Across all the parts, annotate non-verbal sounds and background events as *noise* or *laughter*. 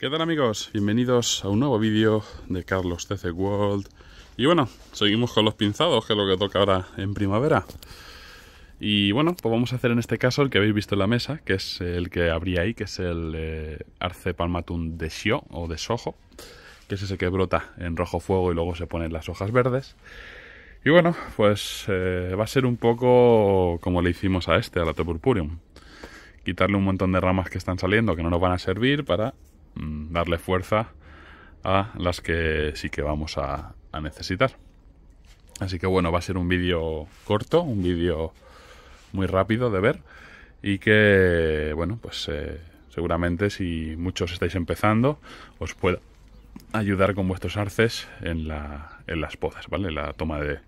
¿Qué tal amigos? Bienvenidos a un nuevo vídeo de Carlos TC World. Y bueno, seguimos con los pinzados, que es lo que toca ahora en primavera. Y bueno, pues vamos a hacer en este caso el que habéis visto en la mesa, que es el que habría ahí, que es el eh, Arce Palmatum de Shio o de Sojo, que es ese que brota en rojo fuego y luego se ponen las hojas verdes. Y bueno, pues eh, va a ser un poco como le hicimos a este, a la Purpureum. Quitarle un montón de ramas que están saliendo que no nos van a servir para darle fuerza a las que sí que vamos a, necesitar. Así que bueno, va a ser un vídeo corto, un vídeo muy rápido de ver y que, bueno, pues eh, seguramente si muchos estáis empezando, os pueda ayudar con vuestros arces en, en las podas, ¿vale? En la toma de,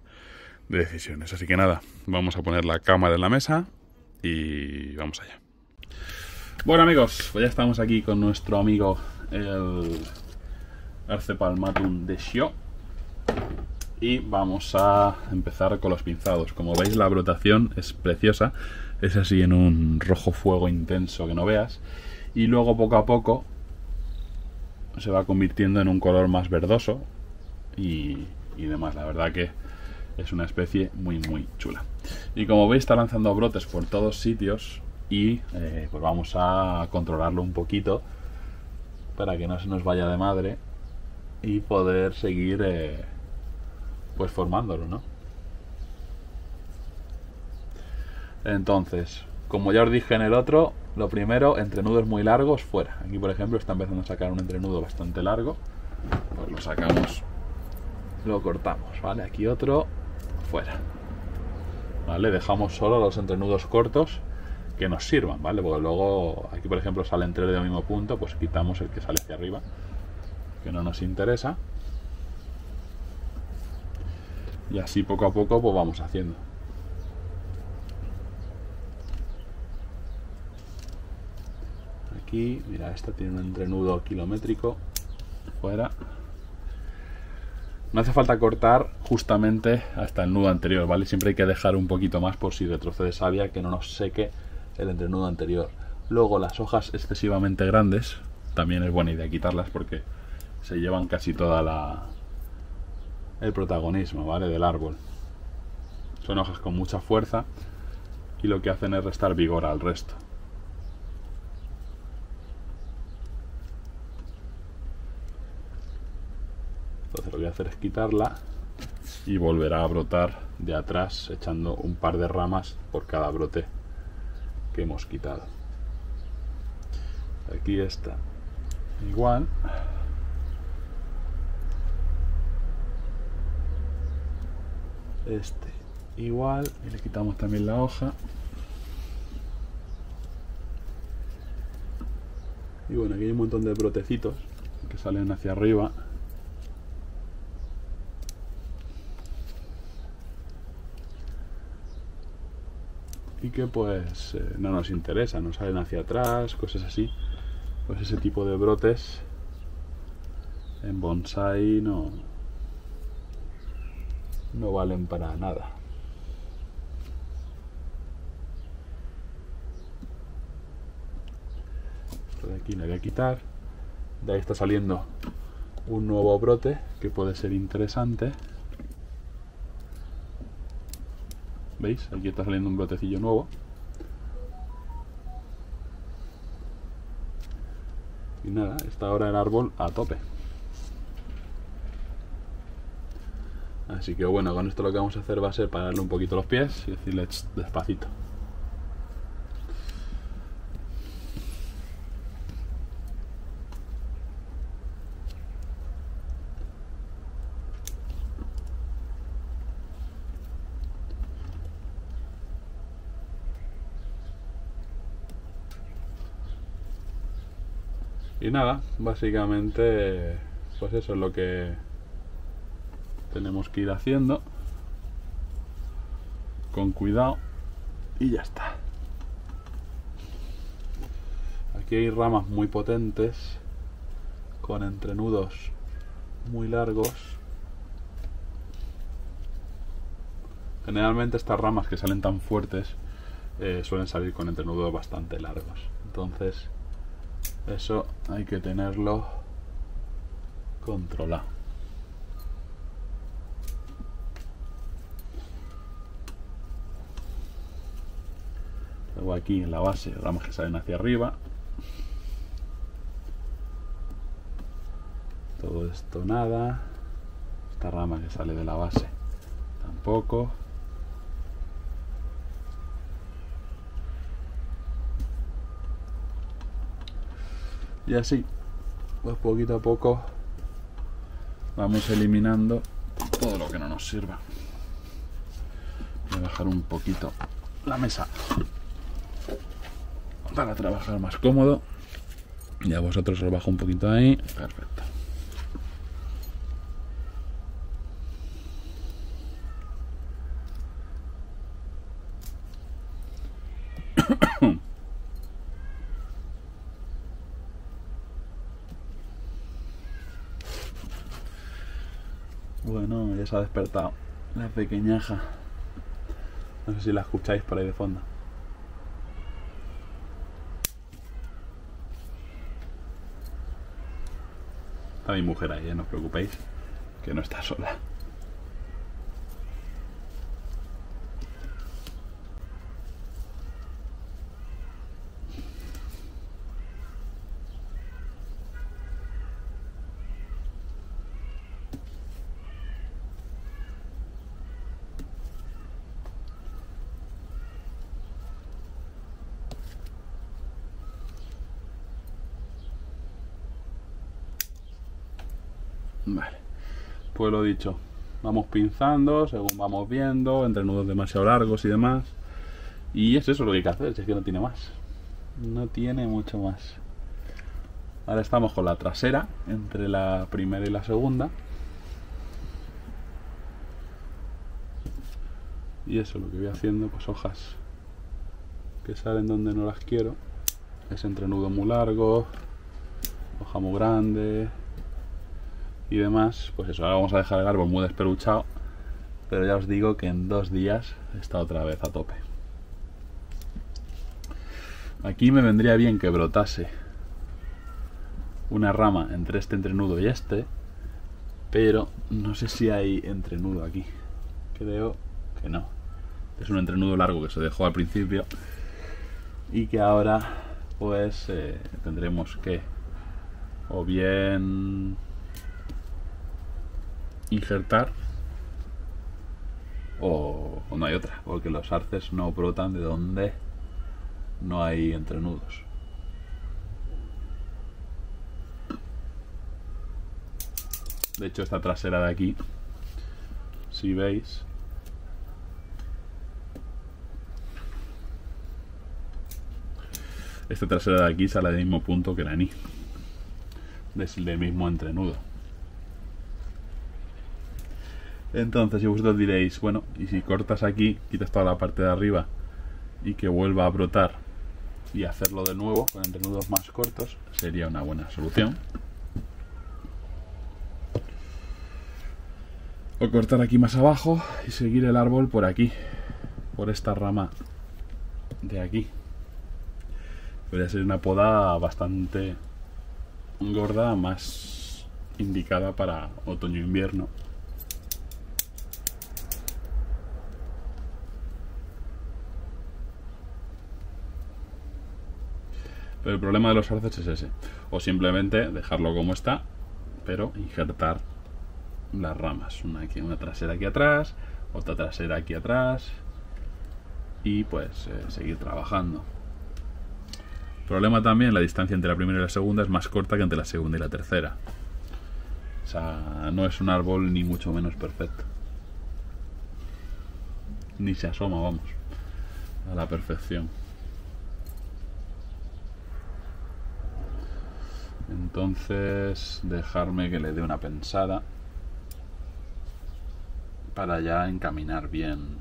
de decisiones. Así que nada, vamos a poner la cámara en la mesa y vamos allá. Bueno amigos, pues ya estamos aquí con nuestro amigo el Arce Palmatum de Shio y vamos a empezar con los pinzados. Como veis la brotación es preciosa, es así en un rojo fuego intenso que no veas y luego poco a poco se va convirtiendo en un color más verdoso y, y demás. La verdad que es una especie muy muy chula. Y como veis está lanzando brotes por todos sitios y eh, pues vamos a controlarlo un poquito para que no se nos vaya de madre y poder seguir eh, pues formándolo, ¿no? Entonces, como ya os dije en el otro, lo primero, entrenudos muy largos, fuera. Aquí, por ejemplo, está empezando a sacar un entrenudo bastante largo. Pues lo sacamos, lo cortamos, ¿vale? Aquí otro, fuera. ¿Vale? Dejamos solo los entrenudos cortos que nos sirvan, ¿vale? Porque luego, aquí, por ejemplo, salen tres del mismo punto, pues quitamos el que sale hacia arriba, que no nos interesa. Y así poco a poco pues vamos haciendo. Aquí, mira, esta tiene un entrenudo kilométrico fuera. No hace falta cortar justamente hasta el nudo anterior, ¿vale? Siempre hay que dejar un poquito más por si retrocede savia que no nos seque el entrenudo anterior. Luego las hojas excesivamente grandes, también es buena idea quitarlas porque se llevan casi toda la, el protagonismo, ¿vale? Del árbol. Son hojas con mucha fuerza y lo que hacen es restar vigor al resto. Entonces lo que voy a hacer es quitarla y volverá a brotar de atrás echando un par de ramas por cada brote que hemos quitado. Aquí está igual. este igual y le quitamos también la hoja y bueno aquí hay un montón de brotecitos que salen hacia arriba que pues eh, no nos interesa, no salen hacia atrás, cosas así pues ese tipo de brotes en bonsai no, no valen para nada. Esto de aquí lo voy a quitar. De ahí está saliendo un nuevo brote que puede ser interesante. ¿Veis? Aquí está saliendo un brotecillo nuevo. Y nada, está ahora el árbol a tope. Así que bueno, con esto lo que vamos a hacer va a ser pararle un poquito los pies y decirle despacito. Nada, básicamente pues eso es lo que tenemos que ir haciendo. Con cuidado y ya está. Aquí hay ramas muy potentes con entrenudos muy largos. Generalmente estas ramas que salen tan fuertes eh, suelen salir con entrenudos bastante largos. Entonces Eso hay que tenerlo controlado. Luego aquí en la base, ramas que salen hacia arriba. Todo esto nada. Esta rama que sale de la base tampoco. Y así, pues poquito a poco vamos eliminando todo lo que no nos sirva. Voy a bajar un poquito la mesa para trabajar más cómodo. Y a vosotros os bajo un poquito ahí. Perfecto. Bueno, ya se ha despertado la pequeñaja. No sé si la escucháis por ahí de fondo. Está mi mujer ahí, ¿eh? no os preocupéis, que no está sola. Vale, pues lo dicho, vamos pinzando según vamos viendo, entre nudos demasiado largos y demás. Y es eso lo que hay que hacer, es que no tiene más. No tiene mucho más. Ahora estamos con la trasera, entre la primera y la segunda. Y eso lo que voy haciendo, pues hojas que salen donde no las quiero. Es entrenudo muy largo, hoja muy grande, y demás, pues eso, ahora vamos a dejar el árbol muy despeluchado, pero ya os digo que en dos días está otra vez a tope. Aquí me vendría bien que brotase una rama entre este entrenudo y este, pero no sé si hay entrenudo aquí. Creo que no. Es un entrenudo largo que se dejó al principio y que ahora pues eh, tendremos que o bien injertar o, no hay otra, porque los arces no brotan de donde no hay entrenudos. De hecho, esta trasera de aquí, si veis, esta trasera de aquí sale del mismo punto que la ni, del mismo entrenudo. Entonces, si vosotros diréis, bueno, y si cortas aquí, quitas toda la parte de arriba y que vuelva a brotar y hacerlo de nuevo con entrenudos más cortos, sería una buena solución. O cortar aquí más abajo y seguir el árbol por aquí, por esta rama de aquí. Podría ser una poda bastante gorda, más indicada para otoño-invierno. Pero el problema de los arces es ese. O simplemente dejarlo como está, pero injertar las ramas. Una, trasera aquí atrás, otra trasera aquí atrás. Y pues eh, seguir trabajando. Problema también, la distancia entre la primera y la segunda es más corta que entre la segunda y la tercera. O sea, no es un árbol ni mucho menos perfecto. Ni se asoma, vamos, a la perfección. Entonces, dejarme que le dé una pensada para ya encaminar bien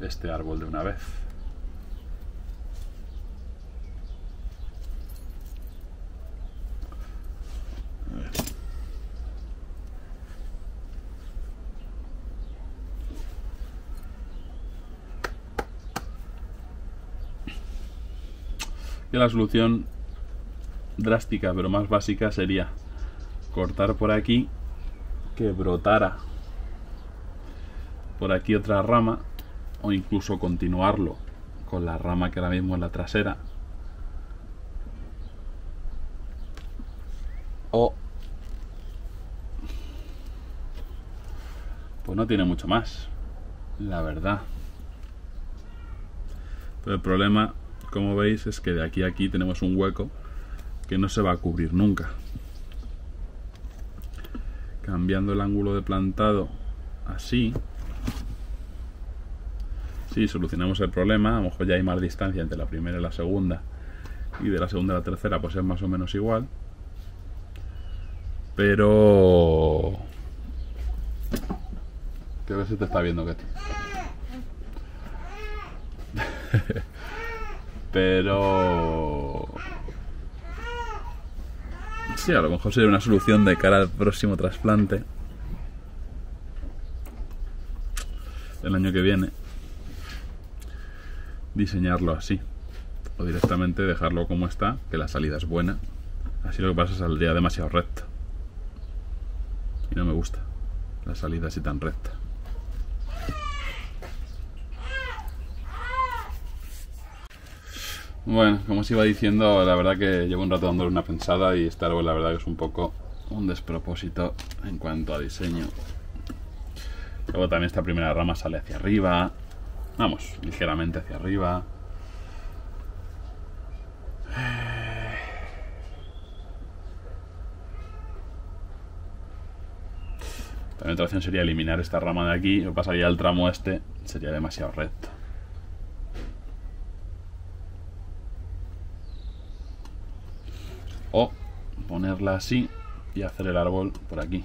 este árbol de una vez. La solución drástica pero más básica sería cortar por aquí que brotara por aquí otra rama o incluso continuarlo con la rama que ahora mismo es la trasera. O pues no tiene mucho más la verdad. Pero el problema como veis es que de aquí a aquí tenemos un hueco que no se va a cubrir nunca. Cambiando el ángulo de plantado así si solucionamos el problema. A lo mejor ya hay más distancia entre la primera y la segunda y de la segunda a la tercera pues es más o menos igual. Pero que se te está viendo que *laughs* pero Sí, a lo mejor sería una solución de cara al próximo trasplante. El año que viene. Diseñarlo así. O directamente dejarlo como está, que la salida es buena. Así lo que pasa es saldría demasiado recta. Y no me gusta la salida así tan recta. Bueno, como os iba diciendo, la verdad que llevo un rato dándole una pensada y este árbol la verdad que es un poco un despropósito en cuanto a diseño. Luego también esta primera rama sale hacia arriba, vamos, ligeramente hacia arriba. La penetración sería eliminar esta rama de aquí, lo pasaría el tramo este, sería demasiado recto. O ponerla así y hacer el árbol por aquí.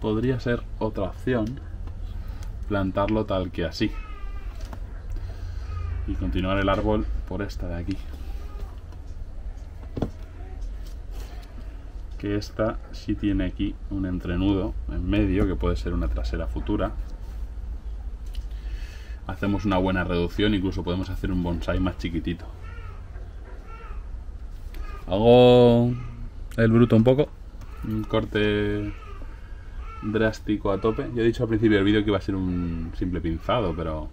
Podría ser otra opción plantarlo tal que así y continuar el árbol por esta de aquí. Que esta sí tiene aquí un entrenudo en medio que puede ser una trasera futura. Hacemos una buena reducción incluso podemos hacer un bonsai más chiquitito. Hago el bruto un poco. Un corte drástico a tope. Yo he dicho al principio del vídeo que iba a ser un simple pinzado pero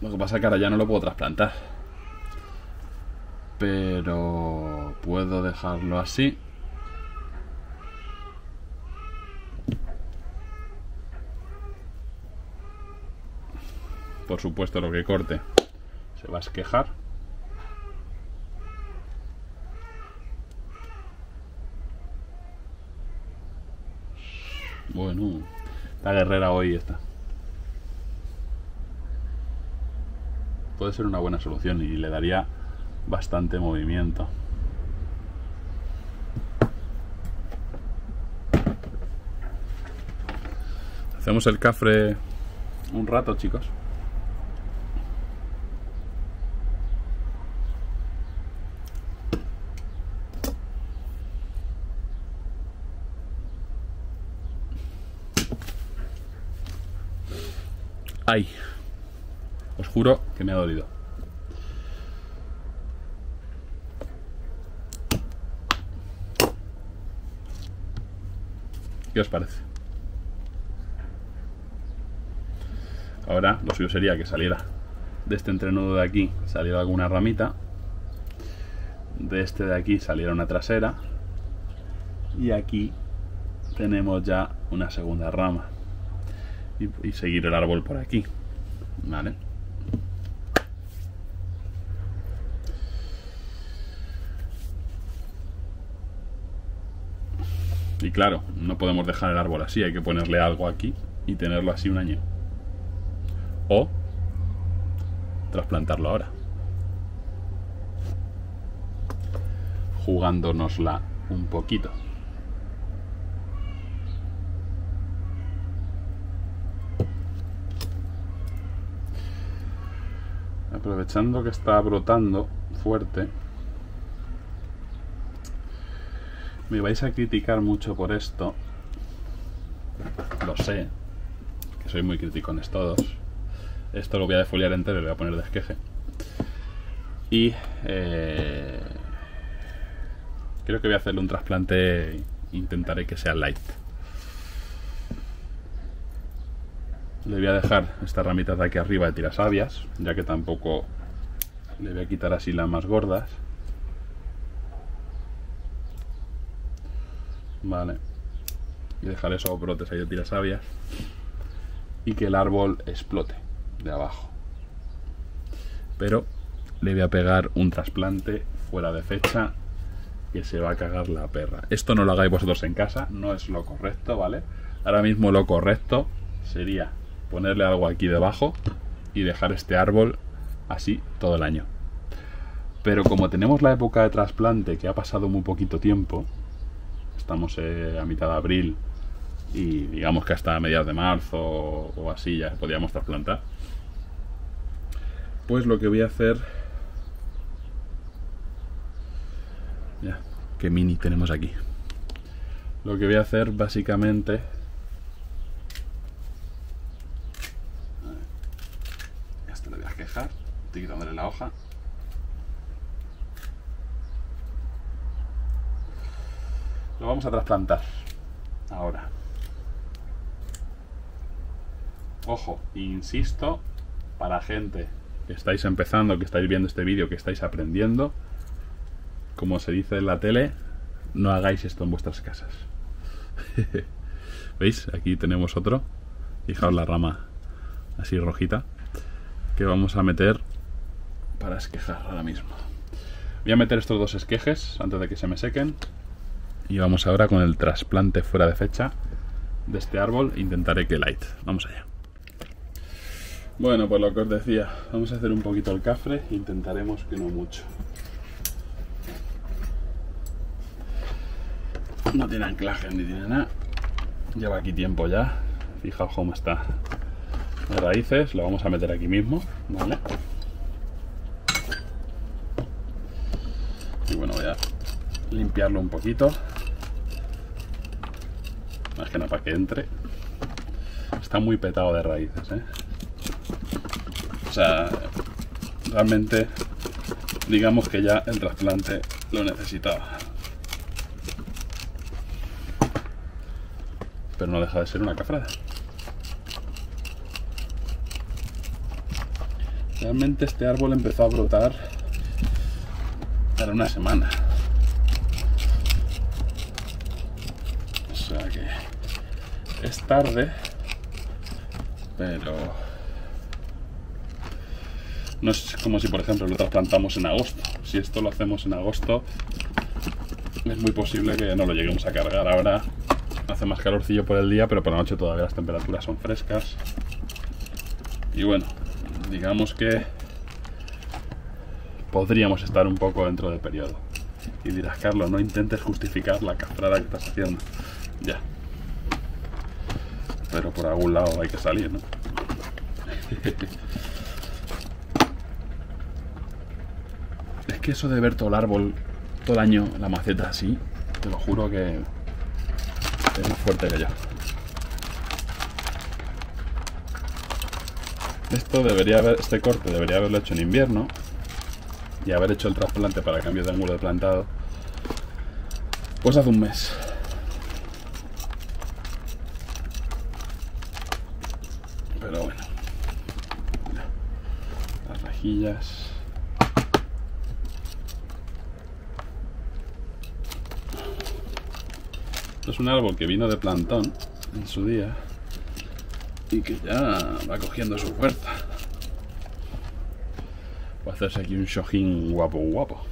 lo que pasa es que ahora ya no lo puedo trasplantar. Pero puedo dejarlo así. Por supuesto lo que corte se va a esquejar. Bueno la guerrera hoy está. Puede ser una buena solución y le daría bastante movimiento. Hacemos el cafre un rato, chicos. Ay, os juro que me ha dolido. ¿Qué os parece? Ahora lo suyo sería que saliera de este entrenudo de aquí, saliera alguna ramita, de este de aquí saliera una trasera y aquí tenemos ya una segunda rama y, seguir el árbol por aquí, ¿vale? Y claro, no podemos dejar el árbol así, hay que ponerle algo aquí y tenerlo así un año. O trasplantarlo ahora. Jugándonosla un poquito. Aprovechando que está brotando fuerte, Me vais a criticar mucho por esto. Lo sé. Que soy muy criticones todos. Esto lo voy a defoliar entero y lo voy a poner de esqueje. Y eh, creo que voy a hacerle un trasplante. Intentaré que sea light. Le voy a dejar estas ramitas de aquí arriba de tirasabias, ya que tampoco le voy a quitar así las más gordas. Vale. Y dejar esos brotes ahí de tirasabias. Y que el árbol explote de abajo. Pero le voy a pegar un trasplante fuera de fecha que se va a cagar la perra. Esto no lo hagáis vosotros en casa, no es lo correcto, ¿vale? Ahora mismo lo correcto sería ponerle algo aquí debajo y dejar este árbol así todo el año. Pero como tenemos la época de trasplante que ha pasado muy poquito tiempo, estamos eh, a mitad de abril y digamos que hasta mediados de marzo o así ya podríamos trasplantar, pues lo que voy a hacer... Ya, qué mini tenemos aquí. Lo que voy a hacer básicamente... Ya esto le voy a quejar. Estoy quitándole la hoja. Lo vamos a trasplantar. Ahora. Ojo, insisto, para gente estáis empezando, que estáis viendo este vídeo, que estáis aprendiendo, como se dice en la tele, no hagáis esto en vuestras casas. *laughs* ¿Veis? Aquí tenemos otro. Fijaos la rama así rojita que vamos a meter para esquejar ahora mismo. Voy a meter estos dos esquejes antes de que se me sequen y vamos ahora con el trasplante fuera de fecha de este árbol. Intentaré que light. Vamos allá. Bueno, pues lo que os decía, vamos a hacer un poquito el cafre e intentaremos que no mucho. No tiene anclaje ni tiene nada. Lleva aquí tiempo ya. Fijaos cómo está de raíces. Lo vamos a meter aquí mismo, ¿vale? Y bueno, voy a limpiarlo un poquito. Más que nada para que entre. Está muy petado de raíces, ¿eh? O sea, realmente digamos que ya el trasplante lo necesitaba. Pero no deja de ser una cafrada. Realmente este árbol empezó a brotar para una semana. O sea que es tarde, pero no es como si, por ejemplo, lo trasplantamos en agosto. Si esto lo hacemos en agosto, es muy posible que no lo lleguemos a cargar. Ahora hace más calorcillo por el día, pero por la noche todavía las temperaturas son frescas. Y bueno, digamos que podríamos estar un poco dentro del periodo. Y dirás, Carlos, no intentes justificar la castrada que estás haciendo. Ya. Pero por algún lado hay que salir, ¿no? *laughs* que eso de ver todo el árbol, todo el año, la maceta así, te lo juro que es más fuerte que yo. Esto debería este corte debería haberlo hecho en invierno y haber hecho el trasplante para cambio de ángulo de plantado, pues hace un mes. Pero bueno, las rejillas. Es un árbol que vino de plantón en su día y que ya va cogiendo su fuerza. Va a hacerse aquí un shojín guapo guapo.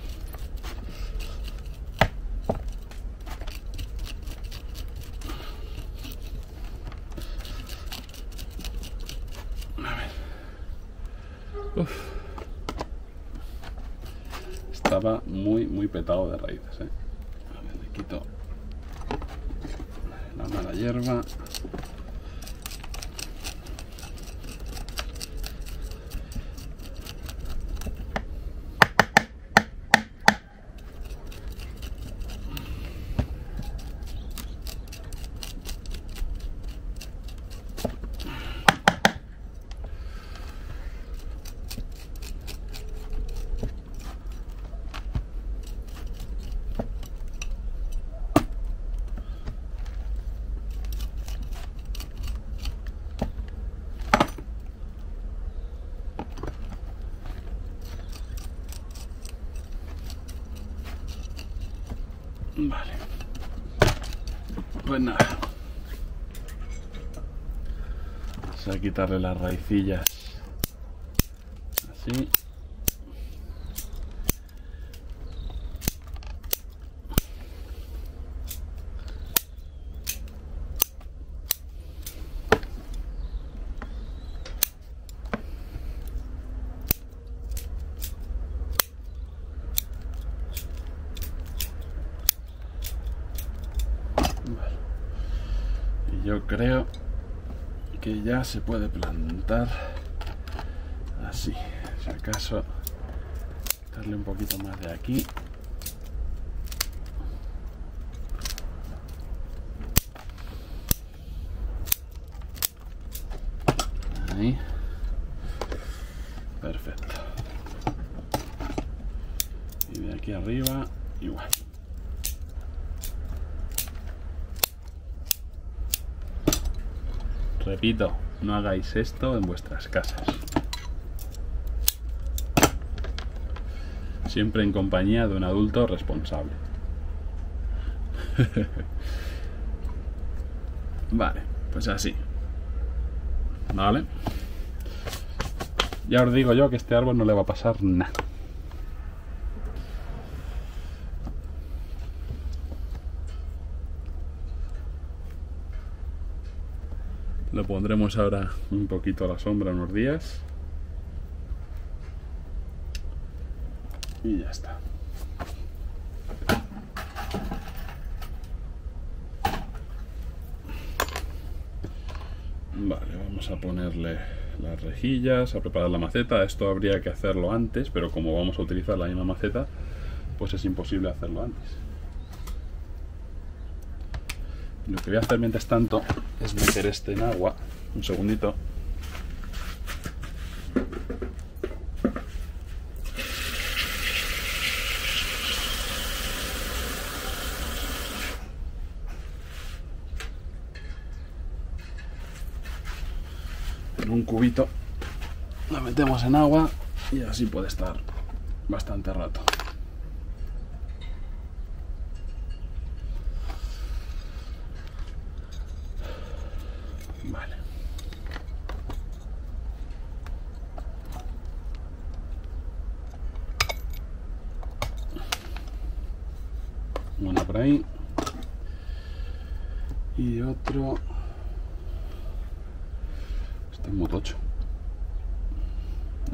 Ver. Estaba muy, muy petado de raíces, out of that. Quitarle las raicillas. Así. Yo creo ya se puede plantar así. Si acaso, darle un poquito más de aquí. Ahí. Perfecto. Y de aquí arriba, igual. Repito, no hagáis esto en vuestras casas. Siempre en compañía de un adulto responsable. *laughs* vale, pues así. Vale. Ya os digo yo que este árbol no le va a pasar nada. Lo pondremos ahora un poquito a la sombra unos días. Y ya está. Vale, vamos a ponerle las rejillas, a preparar la maceta. Esto habría que hacerlo antes, pero como vamos a utilizar la misma maceta, pues es imposible hacerlo antes. Lo que voy a hacer mientras tanto es meter este en agua. Un segundito. En un cubito la metemos en agua y así puede estar bastante rato. Vale. Una ahí. Y otro. Este es muy tocho.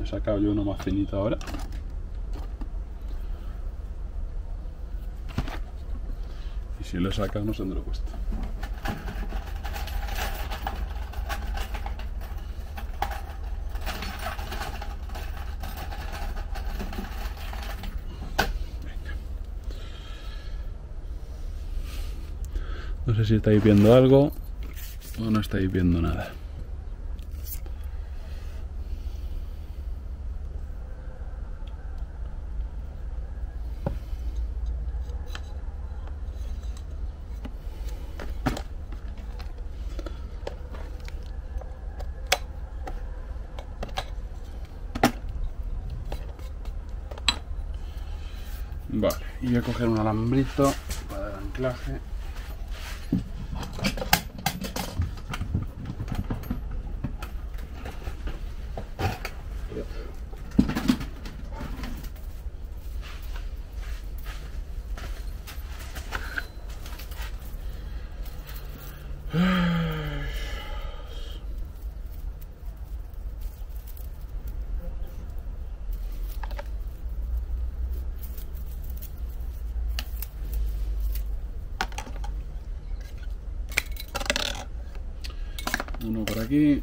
He sacado yo uno más finito ahora. Y si lo he sacado, no sé dónde lo he puesto. No sé si estáis viendo algo o no estáis viendo nada. Vale, y voy a coger un alambrito para el anclaje. Uno por aquí.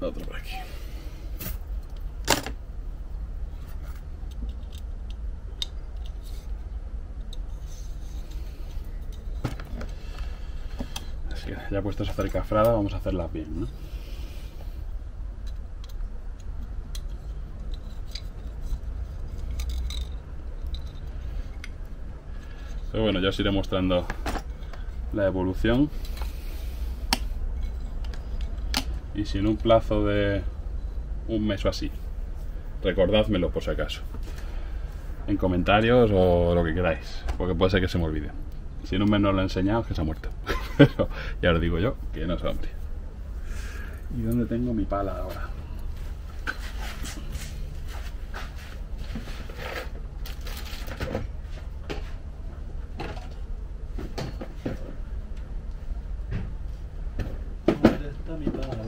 Otro por aquí. Así que ya puestos a hacer cafrada, vamos a hacerla bien, ¿no? Pero bueno, ya os iré mostrando la evolución. Y si en un plazo de un mes o así. Recordádmelo por si acaso. en comentarios o lo que queráis, porque puede ser que se me olvide. Si en un mes no lo he enseñado es que se ha muerto. Pero ya os digo yo que no es hombre. ¿Y dónde tengo mi pala ahora? ¿Dónde está mi pala?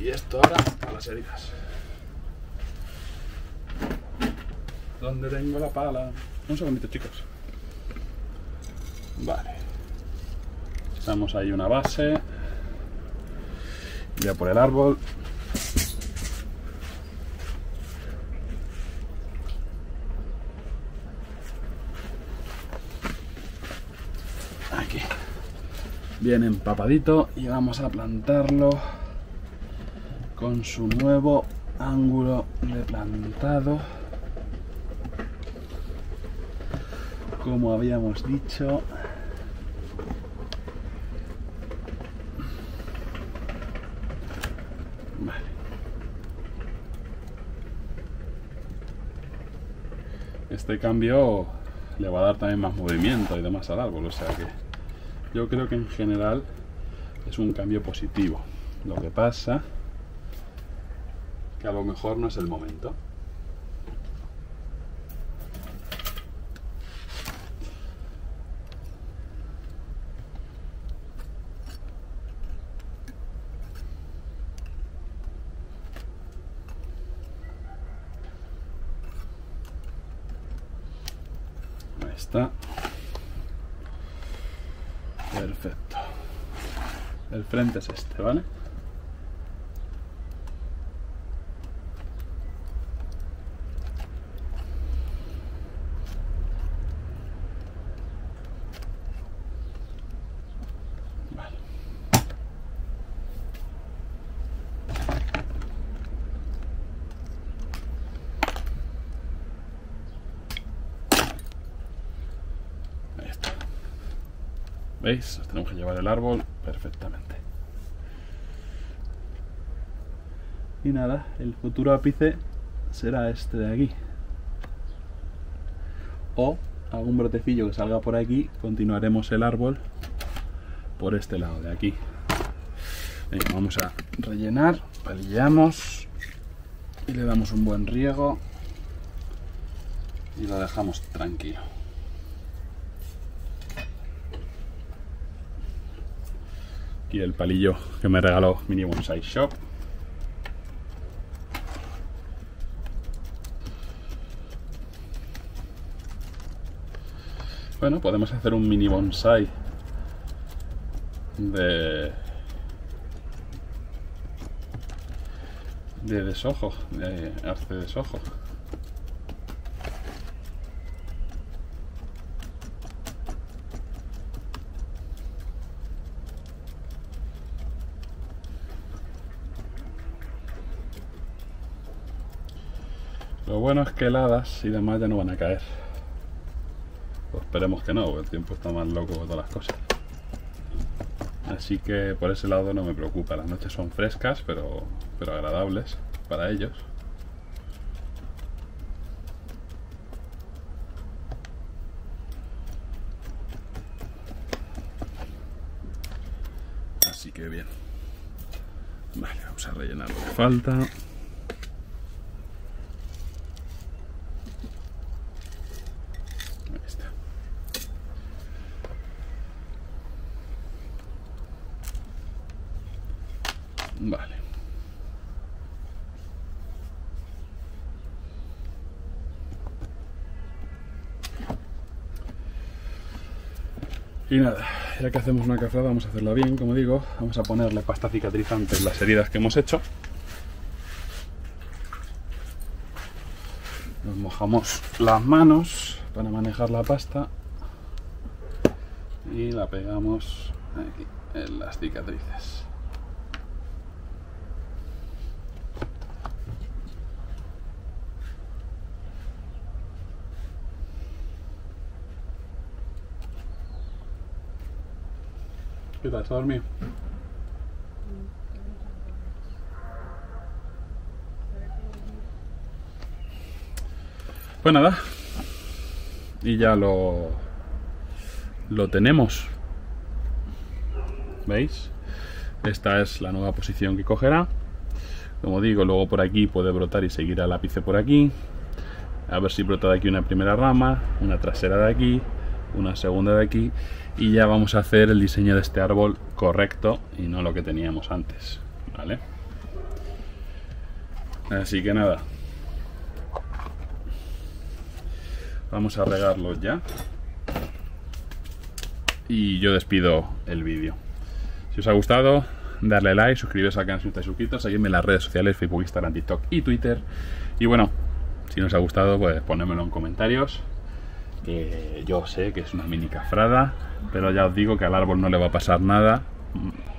Y esto ahora a las heridas. ¿Dónde tengo la pala? Un segundito, chicos. Vale. Estamos ahí una base. Ya por el árbol. Aquí. Bien empapadito y vamos a plantarlo con su nuevo ángulo de plantado como habíamos dicho. Este cambio le va a dar también más movimiento y demás al árbol o sea que yo creo que en general es un cambio positivo. Lo que pasa que a lo mejor no es el momento. Ahí está. Perfecto. El es este, ¿vale? ¿Veis? Tenemos que llevar el árbol perfectamente. Y nada, el futuro ápice será este de aquí. O algún brotecillo que salga por aquí, continuaremos el árbol por este lado de aquí. Vamos a rellenar, palillamos y le damos un buen riego y lo dejamos tranquilo. Aquí el palillo que me regaló Mini Bonsai Shop. Bueno, podemos hacer un mini bonsai de de desojo, de arce de desojo. Lo bueno es que heladas y demás ya no van a caer. Esperemos que no, el tiempo está más loco que todas las cosas. Así que por ese lado no me preocupa. Las noches son frescas, pero, pero agradables para ellos. Así que bien. Vale, vamos a rellenar lo que falta. Ahí está. Vale. Y nada, ya que hacemos una cazada, vamos a hacerla bien, como digo. Vamos a ponerle pasta cicatrizante en las heridas que hemos hecho. Nos mojamos las manos para manejar la pasta y la pegamos aquí en las cicatrices. ¿Qué tal? ¿Está dormido? Pues nada. Y ya lo lo tenemos. ¿Veis? Esta es la nueva posición que cogerá. Como digo, luego por aquí puede brotar y seguir al ápice por aquí. A ver si brota de aquí una primera rama, una trasera de aquí, una segunda de aquí. Y ya vamos a hacer el diseño de este árbol correcto y no lo que teníamos antes. ¿Vale? Así que nada. Vamos a regarlo ya y yo despido el vídeo. Si os ha gustado, darle like, suscribiros al canal si no estáis suscritos, seguidme en las redes sociales, Facebook, Instagram, TikTok y Twitter. Y bueno, si no os ha gustado, pues ponérmelo en comentarios. Que yo sé que es una mini cafrada, pero ya os digo que al árbol no le va a pasar nada.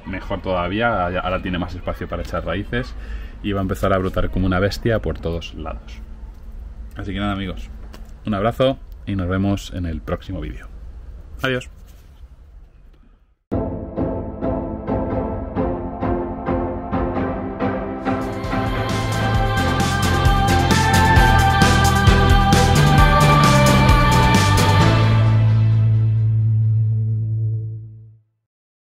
Mejor todavía, ahora tiene más espacio para echar raíces y va a empezar a brotar como una bestia por todos lados. Así que nada amigos, un abrazo y nos vemos en el próximo vídeo. Adiós.